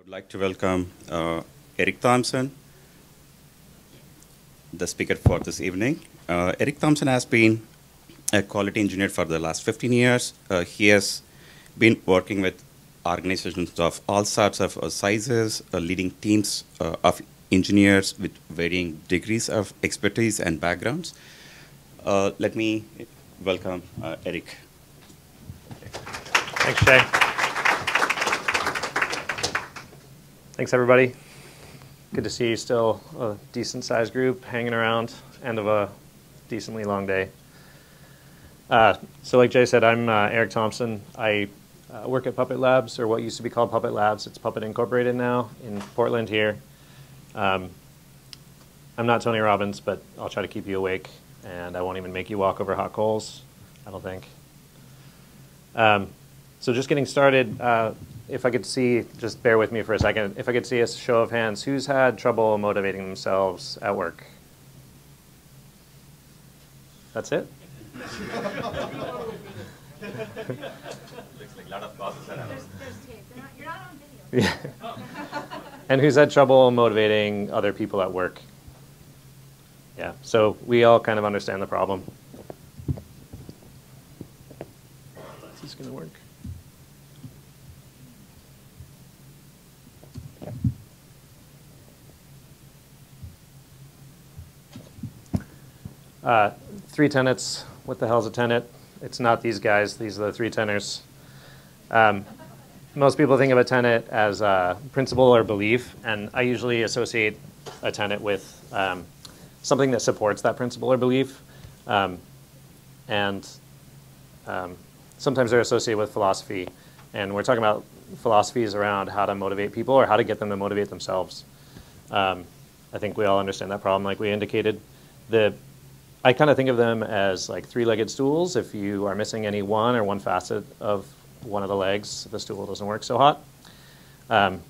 would like to welcome uh, Eric Thompson, the speaker for this evening. Uh, Eric Thompson has been a quality engineer for the last 15 years. Uh, he has been working with organizations of all sorts of uh, sizes, uh, leading teams uh, of engineers with varying degrees of expertise and backgrounds. Let me welcome Eric. Thanks, Jay. Thanks, everybody. Good to see you still a decent sized group hanging around, end of a decently long day. Uh, so, like Jay said, I'm uh, Eric Thompson. I uh, work at Puppet Labs, or what used to be called Puppet Labs. It's Puppet Incorporated now in Portland here. Um, I'm not Tony Robbins, but I'll try to keep you awake, and I won't even make you walk over hot coals, I don't think. Um, so just getting started, uh, if I could see, just bear with me for a second, if I could see a show of hands, who's had trouble motivating themselves at work? That's it? And who's had trouble motivating other people at work? Yeah, so we all kind of understand the problem. Is this going to work? Uh, three tenets. What the hell's a tenet? It's not these guys. These are the three tenors. Um, most people think of a tenet as a principle or belief, and I usually associate a tenet with um, something that supports that principle or belief. Um, and um, sometimes they're associated with philosophy. And we're talking about philosophies around how to motivate people or how to get them to motivate themselves. Um, I think we all understand that problem, like we indicated. The I kind of think of them as like three-legged stools. If you are missing any one or one facet of one of the legs, the stool doesn't work so hot. Um,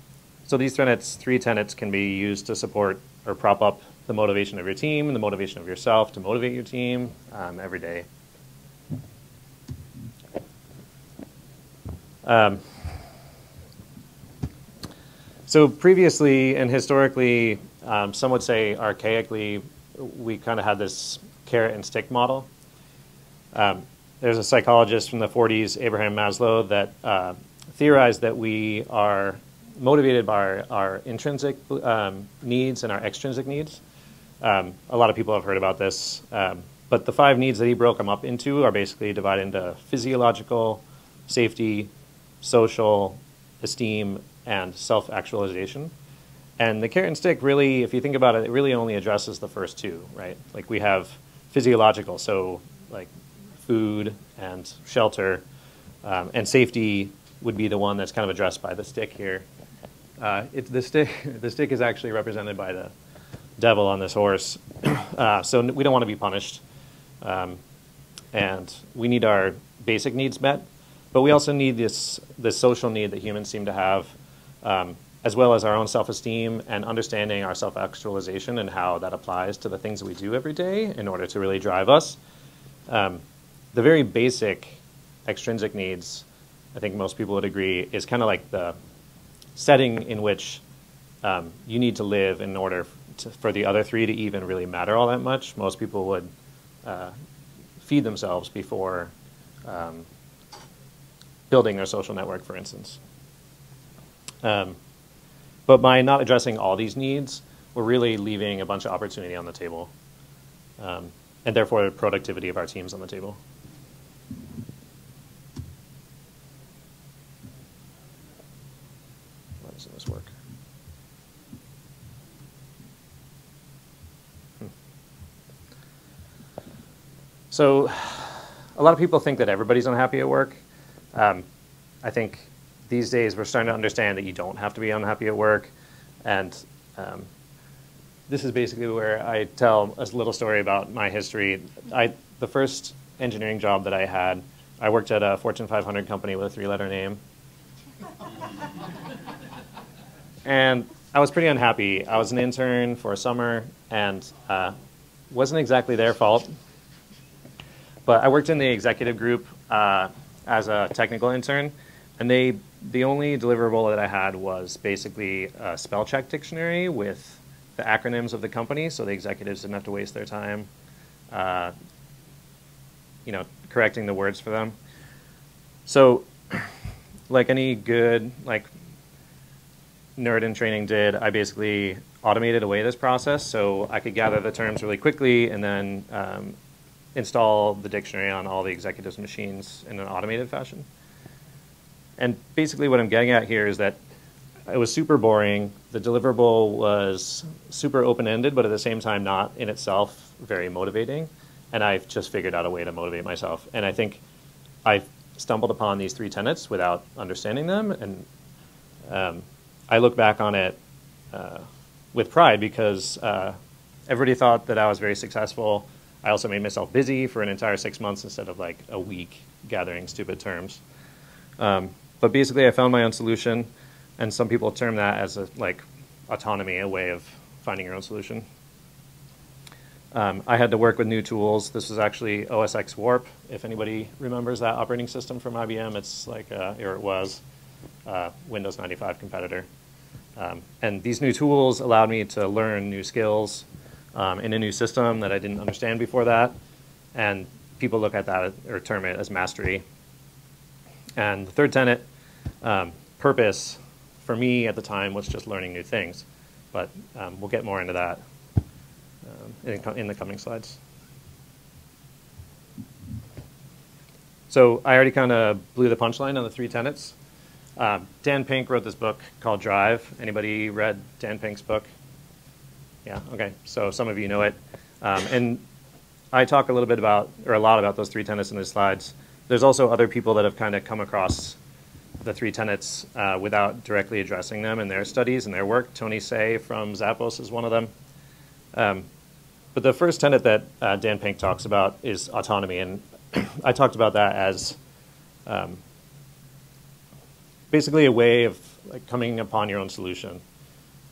so these tenets, three tenets, can be used to support or prop up the motivation of your team, the motivation of yourself to motivate your team um, every day. Um, so previously and historically, um, some would say archaically, we kind of had this carrot and stick model. Um, there's a psychologist from the 40s, Abraham Maslow, that uh, theorized that we are motivated by our, our intrinsic um, needs and our extrinsic needs. Um, a lot of people have heard about this, um, but the five needs that he broke them up into are basically divided into physiological, safety, social, esteem, and self-actualization. And the carrot and stick really, if you think about it, it really only addresses the first two, right? Like we have physiological, so like food and shelter, um, and safety would be the one that's kind of addressed by the stick here. Uh, it, the stick, the stick is actually represented by the devil on this horse, uh, so we don't want to be punished, um, and we need our basic needs met, but we also need this this social need that humans seem to have. Um, as well as our own self-esteem and understanding our self-actualization and how that applies to the things that we do every day in order to really drive us. Um, the very basic extrinsic needs, I think most people would agree, is kind of like the setting in which um, you need to live in order to, for the other three to even really matter all that much. Most people would uh, feed themselves before um, building their social network, for instance. Um, but by not addressing all these needs, we're really leaving a bunch of opportunity on the table, um, and therefore the productivity of our teams on the table. Why doesn't this work? Hmm. So, a lot of people think that everybody's unhappy at work. Um, I think these days we're starting to understand that you don't have to be unhappy at work. And um, this is basically where I tell a little story about my history. I, the first engineering job that I had, I worked at a Fortune 500 company with a three-letter name. and I was pretty unhappy. I was an intern for a summer, and uh, wasn't exactly their fault. But I worked in the executive group uh, as a technical intern, and they the only deliverable that I had was basically a spell check dictionary with the acronyms of the company, so the executives didn't have to waste their time, uh, you know, correcting the words for them. So, like any good like nerd in training did, I basically automated away this process so I could gather the terms really quickly and then um, install the dictionary on all the executives' machines in an automated fashion. And basically, what I'm getting at here is that it was super boring. The deliverable was super open ended, but at the same time, not in itself very motivating. And I've just figured out a way to motivate myself. And I think I stumbled upon these three tenets without understanding them. And um, I look back on it uh, with pride because uh, everybody thought that I was very successful. I also made myself busy for an entire six months instead of like a week gathering stupid terms. Um, but basically, I found my own solution, and some people term that as a, like autonomy, a way of finding your own solution. Um, I had to work with new tools. This was actually OS/2 Warp. If anybody remembers that operating system from IBM, it's like, uh, or it was, uh, Windows 95 competitor. Um, and these new tools allowed me to learn new skills um, in a new system that I didn't understand before that. And people look at that or term it as mastery. And the third tenet um, purpose for me at the time was just learning new things, but um, we'll get more into that um, in, in, the coming slides. So I already kind of blew the punchline on the three tenets. Uh, Dan Pink wrote this book called Drive. Anybody read Dan Pink's book? Yeah, okay. So some of you know it. Um, and I talk a little bit about, or a lot about those three tenets in the slides. There's also other people that have kind of come across the three tenets uh, without directly addressing them in their studies and their work. Tony Hsieh from Zappos is one of them. Um, but the first tenet that uh, Dan Pink talks about is autonomy, and I talked about that as um, basically a way of like, coming upon your own solution.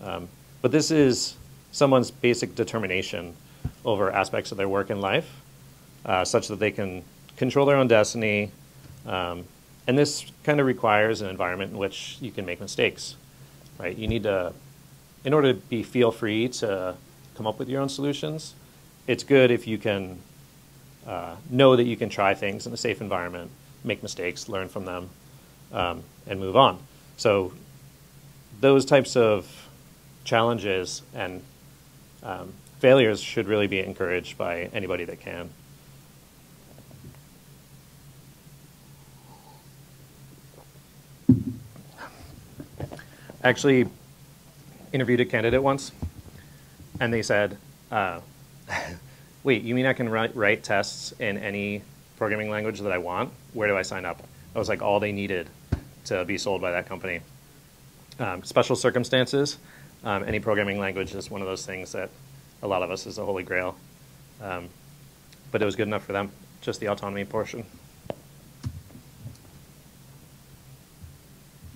Um, but this is someone's basic determination over aspects of their work and life, uh, such that they can control their own destiny, um, and this kind of requires an environment in which you can make mistakes, right? You need to, in order to be feel free to come up with your own solutions, it's good if you can uh, know that you can try things in a safe environment, make mistakes, learn from them, um, and move on. So those types of challenges and um, failures should really be encouraged by anybody that can. Actually interviewed a candidate once, and they said, uh, "Wait, you mean I can write, write tests in any programming language that I want? Where do I sign up?" That was like all they needed to be sold by that company. Um, special circumstances, um, any programming language is one of those things that a lot of us is a holy grail. Um, but it was good enough for them, just the autonomy portion.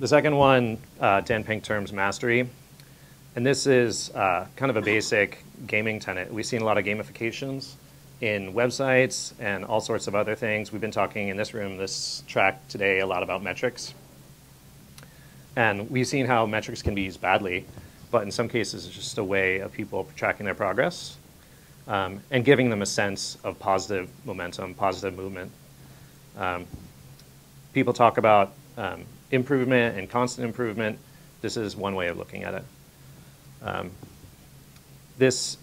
The second one, uh, Dan Pink terms mastery. And this is uh, kind of a basic gaming tenet. We've seen a lot of gamifications in websites and all sorts of other things. We've been talking in this room, this track today, a lot about metrics. And we've seen how metrics can be used badly, but in some cases, it's just a way of people tracking their progress um, and giving them a sense of positive momentum, positive movement. Um, people talk about um, improvement and constant improvement. This is one way of looking at it. Um, this,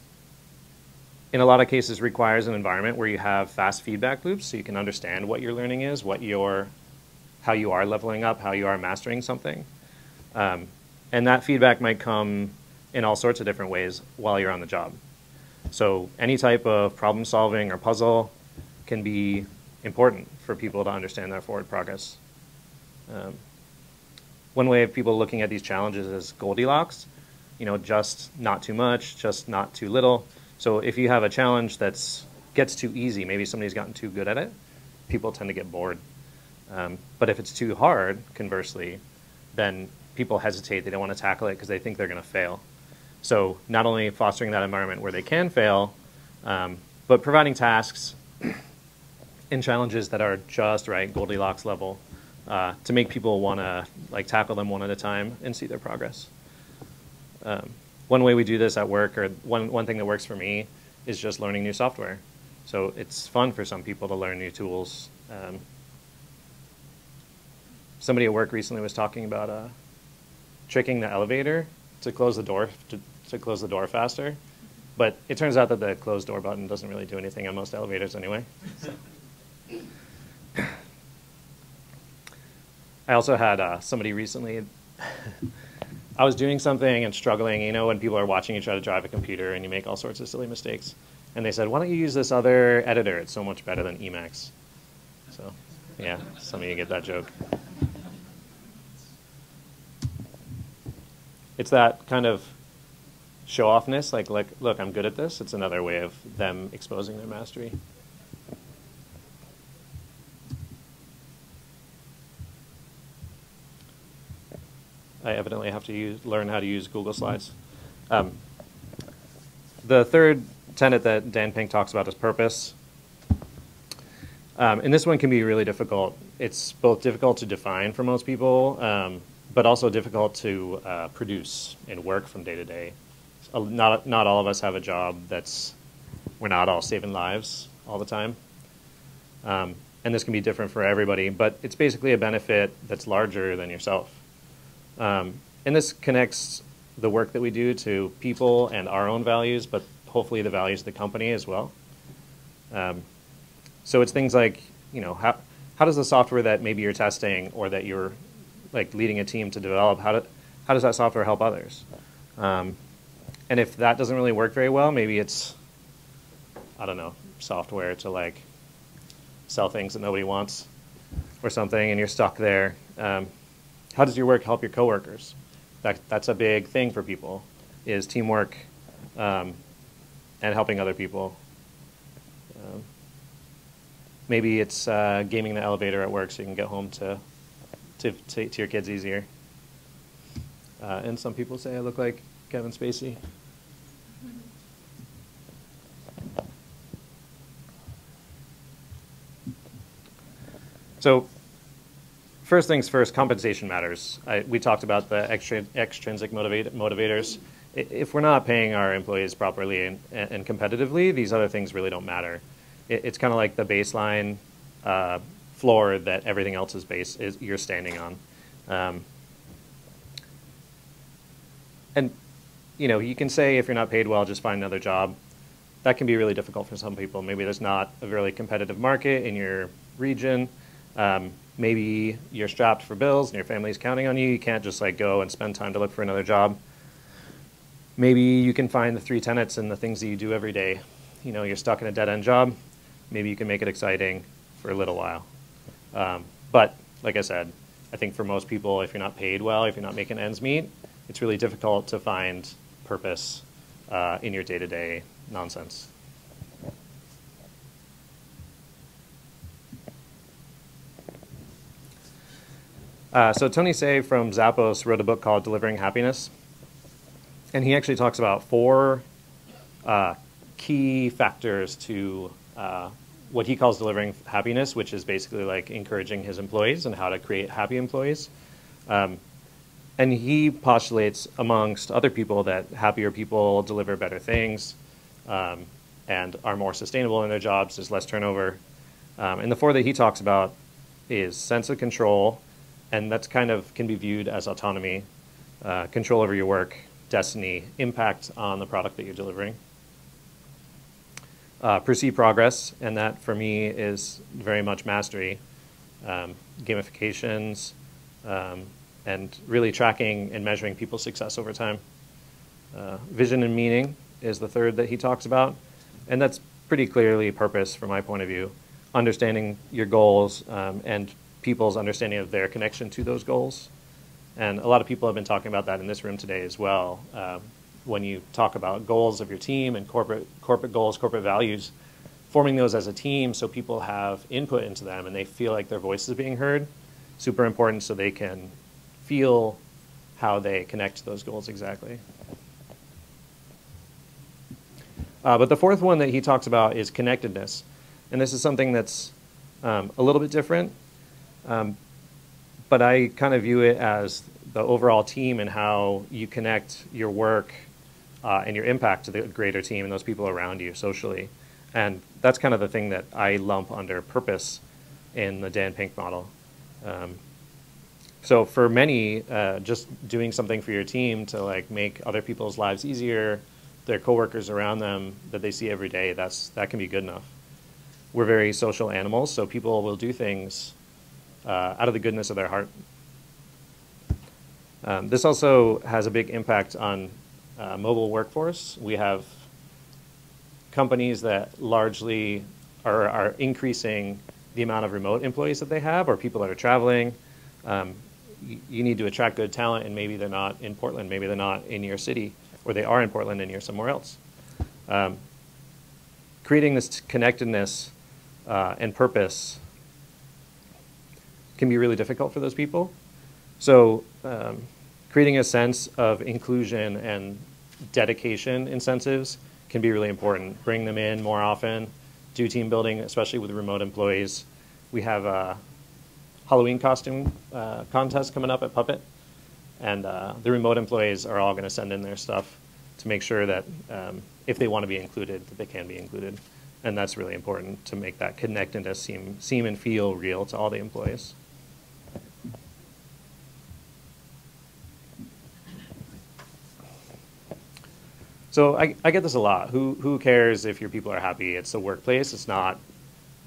in a lot of cases, requires an environment where you have fast feedback loops so you can understand what your learning is, what your, how you are leveling up, how you are mastering something. Um, and that feedback might come in all sorts of different ways while you're on the job. So any type of problem solving or puzzle can be important for people to understand their forward progress. Um, one way of people looking at these challenges is Goldilocks, you know, just not too much, just not too little. So if you have a challenge that's gets too easy, maybe somebody's gotten too good at it, people tend to get bored. Um, but if it's too hard, conversely, then people hesitate. They don't want to tackle it because they think they're going to fail. So not only fostering that environment where they can fail, um, but providing tasks and challenges that are just right, Goldilocks level, uh, to make people want to like tackle them one at a time and see their progress. Um, one way we do this at work, or one, one thing that works for me, is just learning new software. So it's fun for some people to learn new tools. Um, somebody at work recently was talking about uh, tricking the elevator to close the door to, to close the door faster, but it turns out that the closed door button doesn't really do anything on most elevators anyway. So. I also had uh, somebody recently. I was doing something and struggling. You know, when people are watching you try to drive a computer and you make all sorts of silly mistakes. And they said, "Why don't you use this other editor? It's so much better than Emacs." So, yeah, some of you get that joke. It's that kind of show offness, like, like, look, I'm good at this. It's another way of them exposing their mastery. I evidently have to use, learn how to use Google Slides. Um, the third tenet that Dan Pink talks about is purpose. Um, and this one can be really difficult. It's both difficult to define for most people, um, but also difficult to uh, produce and work from day to day. Not, not all of us have a job that's, we're not all saving lives all the time. Um, and this can be different for everybody, but it's basically a benefit that's larger than yourself. Um, and this connects the work that we do to people and our own values, but hopefully the values of the company as well. Um, so it's things like, you know, how, how does the software that maybe you're testing or that you're like leading a team to develop, how, do, how does that software help others? Um, and if that doesn't really work very well, maybe it's, I don't know, software to like sell things that nobody wants or something, and you're stuck there. Um, how does your work help your coworkers? That, that's a big thing for people, is teamwork um, and helping other people. Um, maybe it's uh, gaming the elevator at work so you can get home to, to, to, to your kids easier. Uh, and some people say I look like Kevin Spacey. So first things first, compensation matters. I, we talked about the extra, extrinsic motivators. If we're not paying our employees properly and, and competitively, these other things really don't matter. It, it's kind of like the baseline uh, floor that everything else is base is you're standing on. Um, and you know, you can say if you're not paid well, just find another job. That can be really difficult for some people. Maybe there's not a really competitive market in your region. Um, maybe you're strapped for bills and your family's counting on you. You can't just like go and spend time to look for another job. Maybe you can find the three tenets and the things that you do every day. You know, you're stuck in a dead end job. Maybe you can make it exciting for a little while. Um, but like I said, I think for most people, if you're not paid well, if you're not making ends meet, it's really difficult to find purpose uh, in your day to day nonsense. Uh, so Tony Hsieh from Zappos wrote a book called Delivering Happiness, and he actually talks about four uh, key factors to uh, what he calls delivering happiness, which is basically like encouraging his employees and how to create happy employees. Um, and he postulates, amongst other people, that happier people deliver better things um, and are more sustainable in their jobs. There's less turnover. Um, and the four that he talks about is sense of control, and that's kind of can be viewed as autonomy, uh, control over your work, destiny, impact on the product that you're delivering. Uh, perceive progress, and that for me is very much mastery, um, gamifications, um, and really tracking and measuring people's success over time. Uh, vision and meaning is the third that he talks about, and that's pretty clearly purpose from my point of view. Understanding your goals um, and people's understanding of their connection to those goals. And a lot of people have been talking about that in this room today as well. Um, when you talk about goals of your team and corporate corporate goals, corporate values, forming those as a team so people have input into them and they feel like their voice is being heard, super important so they can feel how they connect to those goals exactly. Uh, but the fourth one that he talks about is connectedness. And this is something that's um, a little bit different. Um, but I kind of view it as the overall team and how you connect your work uh, and your impact to the greater team and those people around you socially. And that's kind of the thing that I lump under purpose in the Dan Pink model. Um, so for many, uh, just doing something for your team to like make other people's lives easier, their coworkers around them that they see every day, that's that can be good enough. We're very social animals, so people will do things uh, out of the goodness of their heart. Um, this also has a big impact on uh, mobile workforce. We have companies that largely are, are increasing the amount of remote employees that they have or people that are traveling. Um, you, need to attract good talent, and maybe they're not in Portland, maybe they're not in your city, or they are in Portland and you're somewhere else. Um, creating this connectedness uh, and purpose can be really difficult for those people. So, um, creating a sense of inclusion and dedication incentives can be really important. Bring them in more often, do team building, especially with remote employees. We have a Halloween costume uh, contest coming up at Puppet, and uh, the remote employees are all going to send in their stuff to make sure that um, if they want to be included, that they can be included. And that's really important to make that connectedness seem, seem and feel real to all the employees. So I, I get this a lot. Who, who cares if your people are happy? It's the workplace. It's not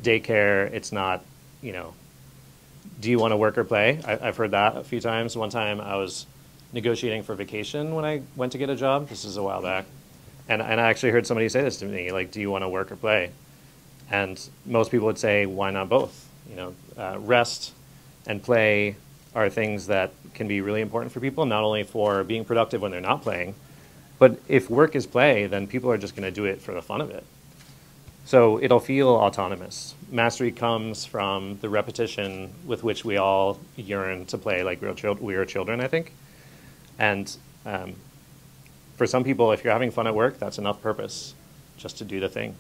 daycare. It's not, you know, do you want to work or play? I, have heard that a few times. One time I was negotiating for vacation when I went to get a job. This is a while back. And, and I actually heard somebody say this to me, like, do you want to work or play? And most people would say, why not both? You know, uh, rest and play are things that can be really important for people, not only for being productive when they're not playing, but if work is play, then people are just going to do it for the fun of it. So it'll feel autonomous. Mastery comes from the repetition with which we all yearn to play like real chil- we are children, I think. And um, for some people, if you're having fun at work, that's enough purpose just to do the thing.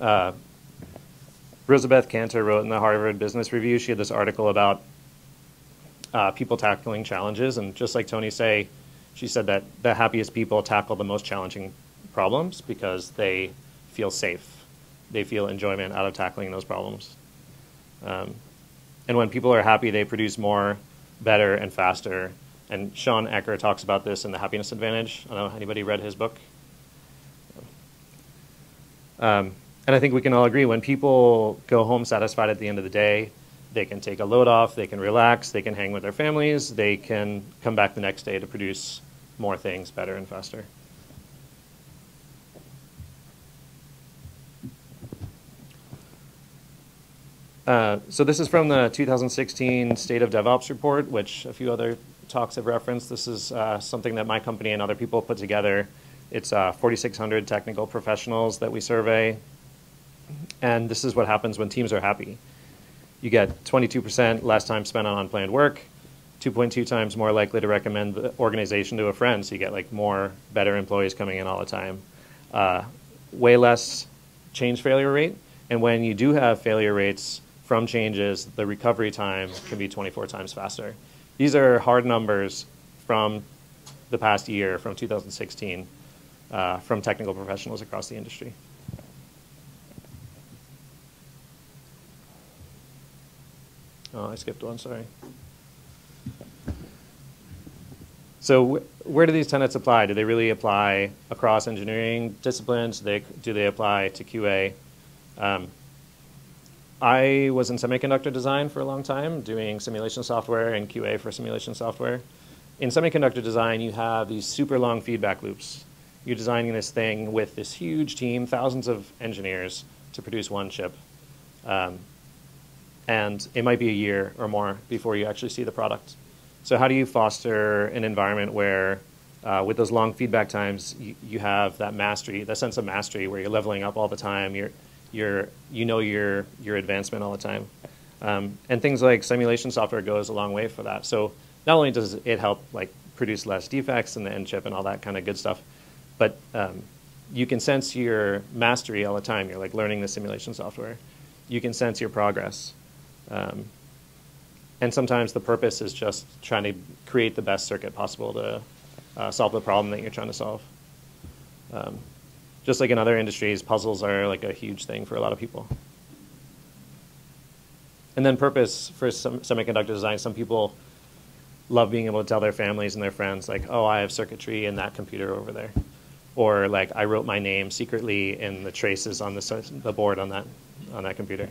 Uh, Rosabeth Kanter wrote in the Harvard Business Review, she had this article about uh, people tackling challenges. And just like Tony Hsieh, she said that the happiest people tackle the most challenging problems because they feel safe. They feel enjoyment out of tackling those problems. Um, and when people are happy, they produce more, better, and faster. And Shawn Achor talks about this in The Happiness Advantage. I don't know, anybody read his book? Um, and I think we can all agree when people go home satisfied at the end of the day, they can take a load off, they can relax, they can hang with their families, they can come back the next day to produce more things better and faster. Uh, so this is from the 2016 State of DevOps report, which a few other talks have referenced. This is uh, something that my company and other people put together. It's uh, 4,600 technical professionals that we survey. And this is what happens when teams are happy you get 22% less time spent on unplanned work, 2.2 times more likely to recommend the organization to a friend, so you get like more better employees coming in all the time. Uh, way less change failure rate, and when you do have failure rates from changes, the recovery time can be 24 times faster. These are hard numbers from the past year, from 2016, uh, from technical professionals across the industry. Oh, I skipped one, sorry. So wh where do these tenets apply? Do they really apply across engineering disciplines? Do they, do they apply to QA? Um, I was in semiconductor design for a long time, doing simulation software and QA for simulation software. In semiconductor design, you have these super long feedback loops. You're designing this thing with this huge team, thousands of engineers to produce one chip. Um, and it might be a year or more before you actually see the product. So how do you foster an environment where, uh, with those long feedback times, you, you have that mastery, that sense of mastery, where you're leveling up all the time, you're, you're, you know your your advancement all the time, um, and things like simulation software goes a long way for that. So not only does it help like produce less defects in the end chip and all that kind of good stuff, but um, you can sense your mastery all the time. You're like learning the simulation software you can sense your progress. Um, and sometimes the purpose is just trying to create the best circuit possible to uh, solve the problem that you're trying to solve. Um, just like in other industries, puzzles are like a huge thing for a lot of people. And then purpose for some semiconductor design, some people love being able to tell their families and their friends, like, oh, I have circuitry in that computer over there. Or like, I wrote my name secretly in the traces on the, the board on that, on that computer.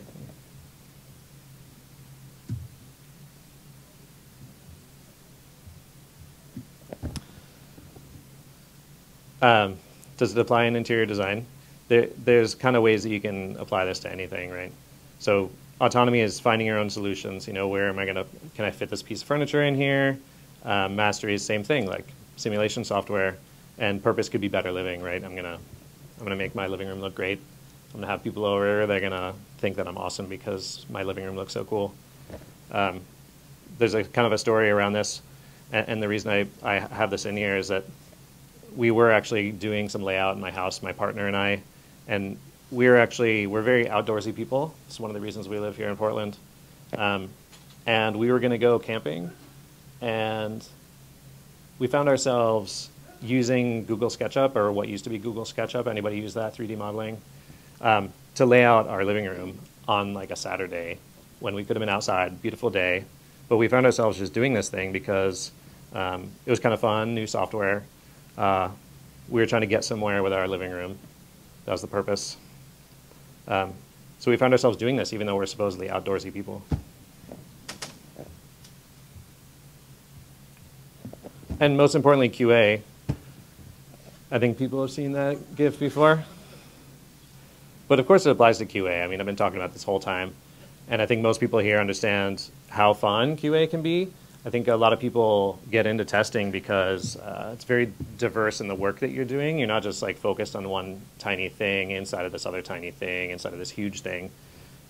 Um, does it apply in interior design? There, there's kind of ways that you can apply this to anything, right? So autonomy is finding your own solutions. You know, where am I going to, can I fit this piece of furniture in here? Um, mastery is same thing, like simulation software. And purpose could be better living, right? I'm going to, I'm going to make my living room look great. I'm going to have people over. They're going to think that I'm awesome because my living room looks so cool. Um, there's a kind of a story around this. And, and the reason I, I have this in here is that we were actually doing some layout in my house, my partner and I, and we're actually we're very outdoorsy people. It's one of the reasons we live here in Portland. Um, and we were going to go camping, and we found ourselves using Google SketchUp or what used to be Google SketchUp. Anybody use that 3D modeling um, to lay out our living room on like a Saturday when we could have been outside, beautiful day. But we found ourselves just doing this thing because um, it was kind of fun, new software. Uh, we were trying to get somewhere with our living room. That was the purpose. Um, so we found ourselves doing this even though we're supposedly outdoorsy people. And most importantly, QA. I think people have seen that GIF before. But of course it applies to QA. I mean, I've been talking about this whole time. And I think most people here understand how fun QA can be. I think a lot of people get into testing because uh, it's very diverse in the work that you're doing. You're not just like focused on one tiny thing inside of this other tiny thing, inside of this huge thing.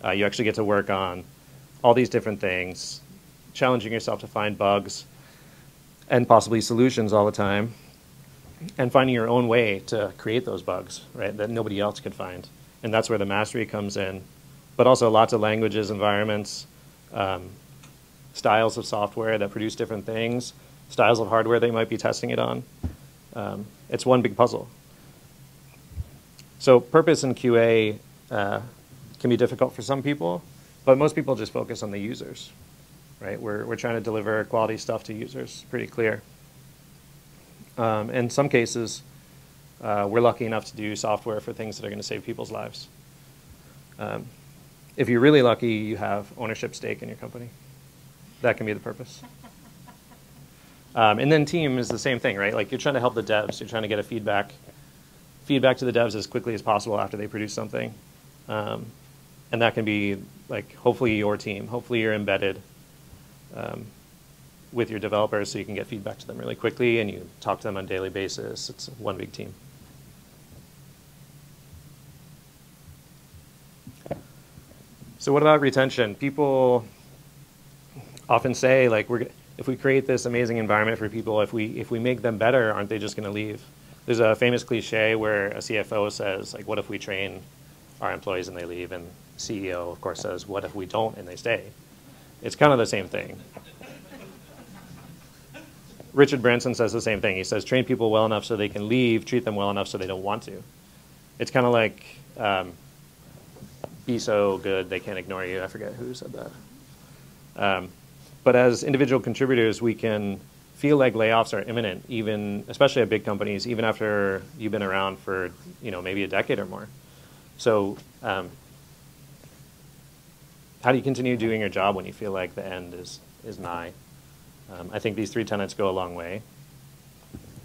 Uh, you actually get to work on all these different things, challenging yourself to find bugs and possibly solutions all the time, and finding your own way to create those bugs, right, that nobody else could find. And that's where the mastery comes in. But also lots of languages, environments, um, styles of software that produce different things, styles of hardware they might be testing it on. Um, it's one big puzzle. So purpose in QA uh, can be difficult for some people, but most people just focus on the users, right? We're, we're trying to deliver quality stuff to users, pretty clear. Um, in some cases, uh, we're lucky enough to do software for things that are going to save people's lives. Um, if you're really lucky, you have ownership stake in your company that can be the purpose. Um, and then team is the same thing, right? Like you're trying to help the devs. You're trying to get a feedback, feedback to the devs as quickly as possible after they produce something. Um, and that can be like hopefully your team. Hopefully you're embedded um, with your developers so you can get feedback to them really quickly and you talk to them on a daily basis. It's one big team. So what about retention? People often say like we're if we create this amazing environment for people, if we if we make them better, aren't they just going to leave? There's a famous cliche where a CFO says like, "What if we train our employees and they leave?" And CEO of course says, "What if we don't and they stay?" It's kind of the same thing. Richard Branson says the same thing. He says, "Train people well enough so they can leave. Treat them well enough so they don't want to." It's kind of like um, be so good they can't ignore you. I forget who said that. Um, but as individual contributors, we can feel like layoffs are imminent, even especially at big companies, even after you've been around for you know maybe a decade or more. So, um, how do you continue doing your job when you feel like the end is is nigh? Um, I think these three tenets go a long way.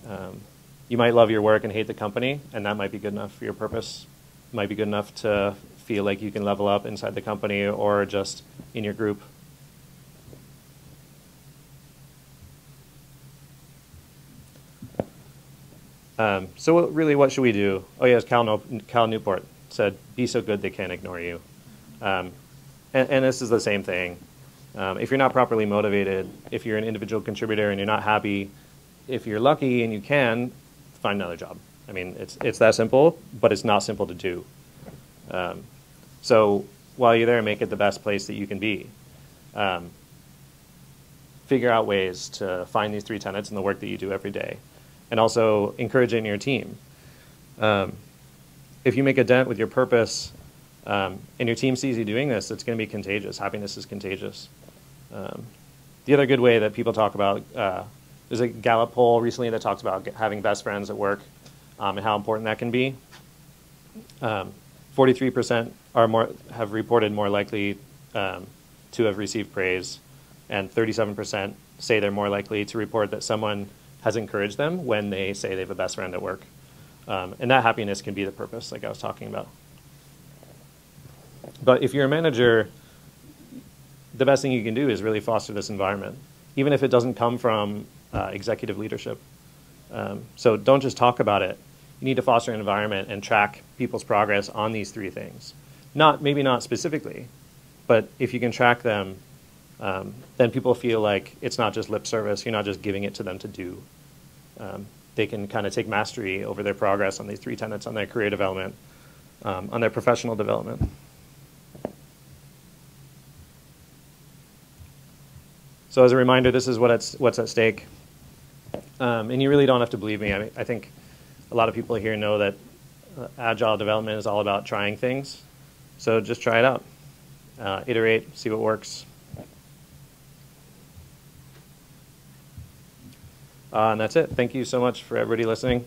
Um, you might love your work and hate the company, and that might be good enough for your purpose. Might be good enough to feel like you can level up inside the company or just in your group. Um, so really, what should we do? Oh yes, Cal, no Cal Newport said, "Be so good they can't ignore you," um, and, and, this is the same thing. Um, if you're not properly motivated, if you're an individual contributor and you're not happy, if you're lucky and you can, find another job. I mean, it's it's that simple, but it's not simple to do. Um, so while you're there, make it the best place that you can be. Um, figure out ways to find these three tenets in the work that you do every day, and also encourage it in your team. Um, if you make a dent with your purpose, um, and your team sees you doing this, it's going to be contagious. Happiness is contagious. Um, the other good way that people talk about uh, there's a Gallup poll recently that talks about having best friends at work um, and how important that can be. 43% um, are more have reported more likely um, to have received praise, and 37% say they're more likely to report that someone has encouraged them when they say they have a best friend at work. Um, and that happiness can be the purpose, like I was talking about. But if you're a manager, the best thing you can do is really foster this environment, even if it doesn't come from uh, executive leadership. Um, so don't just talk about it. You need to foster an environment and track people's progress on these three things. Not maybe not specifically, but if you can track them, um, then people feel like it's not just lip service. You're not just giving it to them to do. Um, they can kind of take mastery over their progress on these three tenets on their career development, um, on their professional development. So as a reminder, this is what what's at stake. Um, and you really don't have to believe me. I, mean, I think a lot of people here know that uh, agile development is all about trying things. So just try it out. Uh, iterate, see what works. Uh, and that's it. Thank you so much for everybody listening.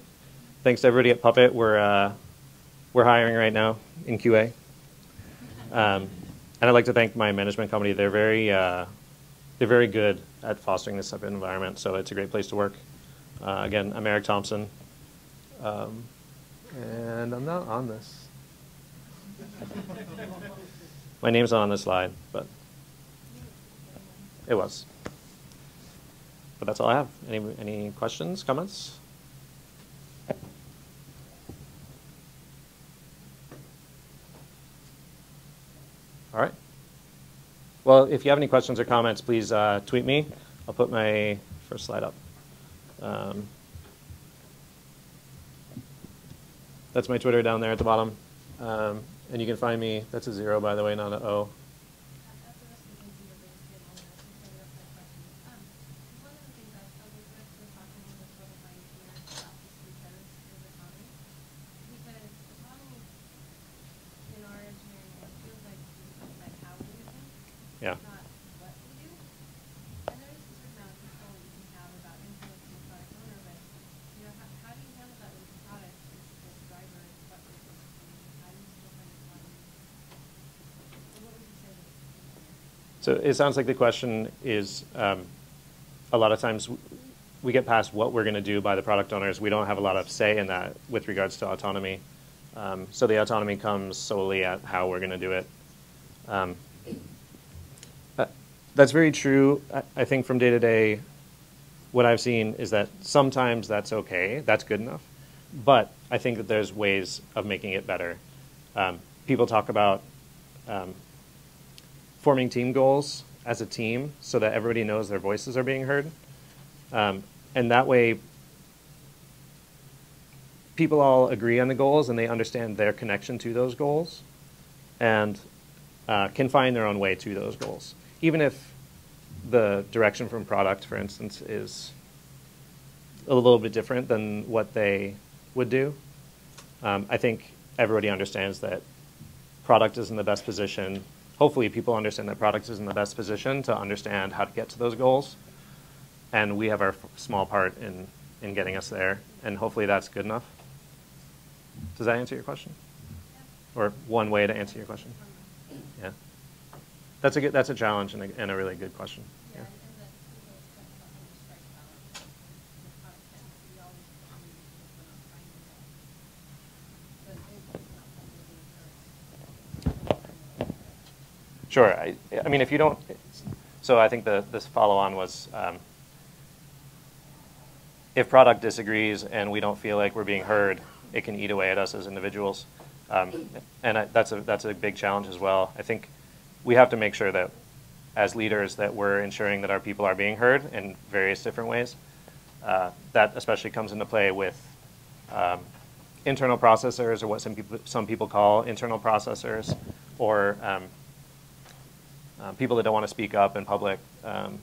Thanks to everybody at Puppet. We're, uh, we're hiring right now in QA. Um, and I'd like to thank my management company. They're very uh, they're very good at fostering this type of environment, so it's a great place to work. Uh, again, I'm Eric Thompson, um, and I'm not on this. My name's not on this slide, but it was. But that's all I have. Any, any questions, comments? All right. Well, if you have any questions or comments, please uh, tweet me. I'll put my first slide up. Um, that's my Twitter down there at the bottom. Um, and you can find me, that's a zero, by the way, not an O. So it sounds like the question is um, a lot of times we get past what we're going to do by the product owners. We don't have a lot of say in that with regards to autonomy. Um, so the autonomy comes solely at how we're going to do it. Um, uh, that's very true. I, I think from day to day, what I've seen is that sometimes that's okay, that's good enough. But I think that there's ways of making it better. Um, people talk about um, forming team goals as a team so that everybody knows their voices are being heard. Um, and that way, people all agree on the goals and they understand their connection to those goals and uh, can find their own way to those goals. Even if the direction from product, for instance, is a little bit different than what they would do. Um, I think everybody understands that product is in the best position hopefully people understand that product is in the best position to understand how to get to those goals. And we have our small part in, in getting us there. And hopefully that's good enough. Does that answer your question? Or one way to answer your question? Yeah. That's a, good, that's a challenge and a, and a really good question. Yeah. Sure. I, I mean, if you don't, so I think the this follow on was um, if product disagrees and we don't feel like we're being heard, it can eat away at us as individuals, um, and I, that's a that's a big challenge as well. I think we have to make sure that as leaders that we're ensuring that our people are being heard in various different ways. Uh, that especially comes into play with um, internal processors, or what some people some people call internal processors, or um, people that don't want to speak up in public. Um,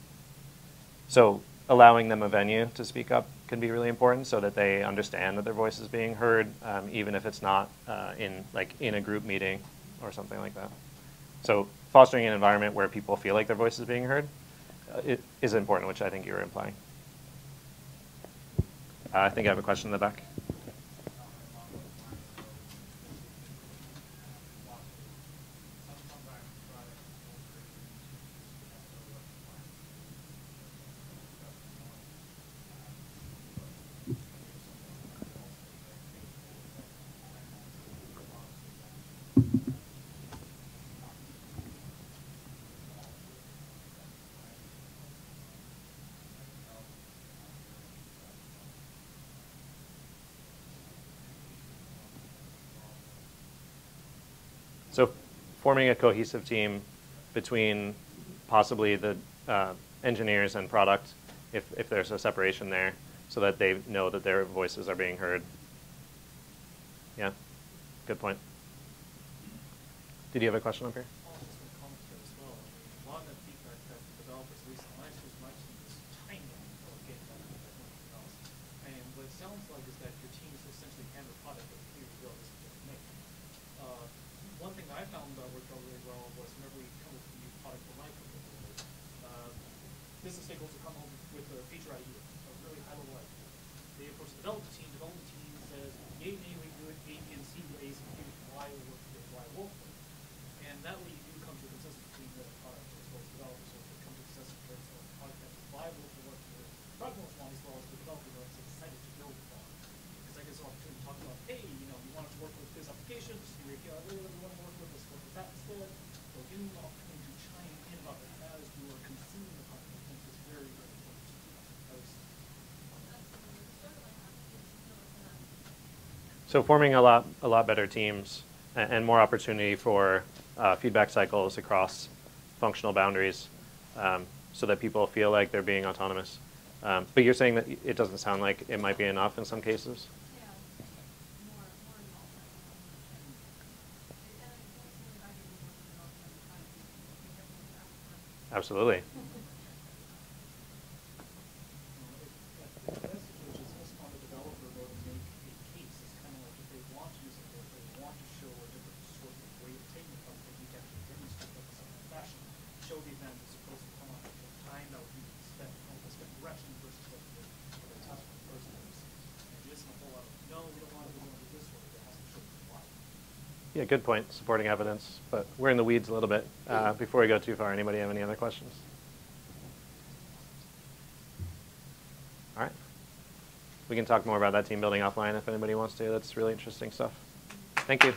so allowing them a venue to speak up can be really important, so that they understand that their voice is being heard, um, even if it's not uh, in like in a group meeting or something like that. So fostering an environment where people feel like their voice is being heard uh, is important, which I think you were implying. Uh, I think I have a question in the back. So forming a cohesive team between possibly the uh, engineers and product, if, if there's a separation there, so that they know that their voices are being heard. Yeah, good point. Did you have a question up here? sounds like is that your team is essentially hand the product that you build is to make. Uh, one thing that I found that worked out really well was whenever we come with a new product for my company, uh, business stakeholders will come home with a feature idea, a really high level idea. They approach the development team, development team says, yay, nay, we do it, A, B, and C, A, C, B, why it work, why it won't work. And that way you do come to a consensus between the product as well as developers, so it comes to consensus in terms of a product that is viable for what the product wants want, as well as the developer that's excited to build the product. Because that gives an opportunity to talk about, hey, you know, we want to work with this application, just you know, we want to work with this, work with that instead. So giving them an opportunity to chime in about it as you are consuming the product, I think is very, very important to do. That was- So forming a lot, a lot better teams a- and, more opportunity for uh, feedback cycles across functional boundaries, um, so that people feel like they're being autonomous. Um, but you're saying that it doesn't sound like it might be enough in some cases. Yeah, more, more involvement. And I think it's really valuable work with developers and trying to make everyone fast. Absolutely. you know, if, if the message which is just on the developer though to make a case, it's kind of like if they want to use it, if they want to show a different sort of way of taking it, they need to actually demonstrate that in some fashion. Show the event as opposed to come on the time that would be spent, on the spent direction versus what the, what the task for the person is. And just a whole lot of, no, we don't want to, we want to do this way, it has to show why. Yeah, good point. Supporting evidence, but we're in the weeds a little bit. Uh, before we go too far, anybody have any other questions? All right. We can talk more about that team building offline if anybody wants to. That's really interesting stuff. Thank you.